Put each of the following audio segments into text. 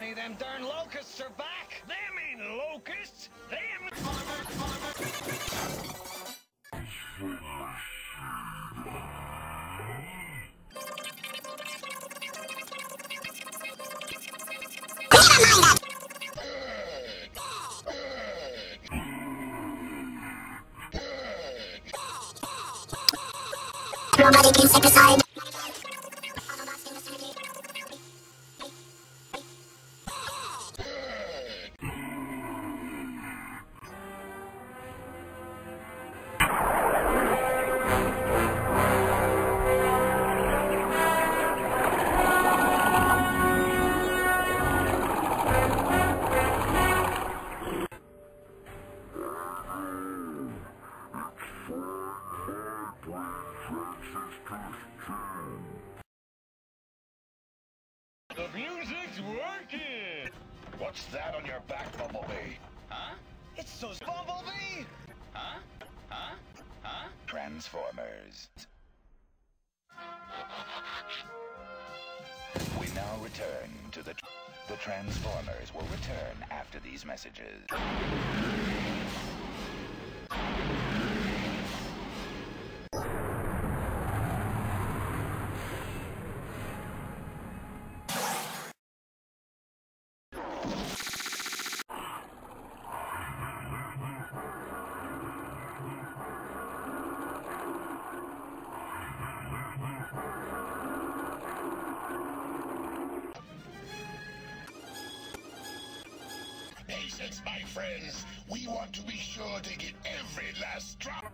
Any of them darn locusts survive! Nobody can step aside. The music's working. What's that on your back, Bumblebee? Huh? It's so Bumblebee! Huh? Huh? Huh? Transformers. We now return to the... The Transformers will return after these messages. Patience, my friends. We want to be sure to get every last drop.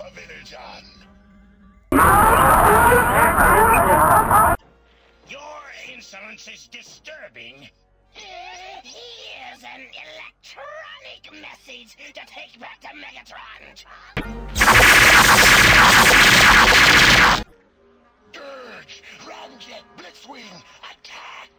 Of Energon. Your insolence is disturbing. Here's an electronic message to take back to Megatron. Dirge, Ramjet, Blitzwing, attack!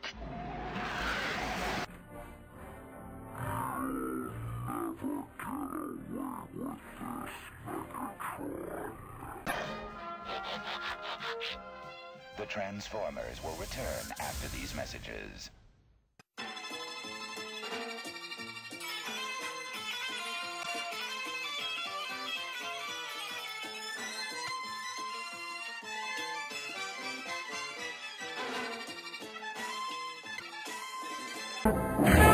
The Transformers will return after these messages. Thank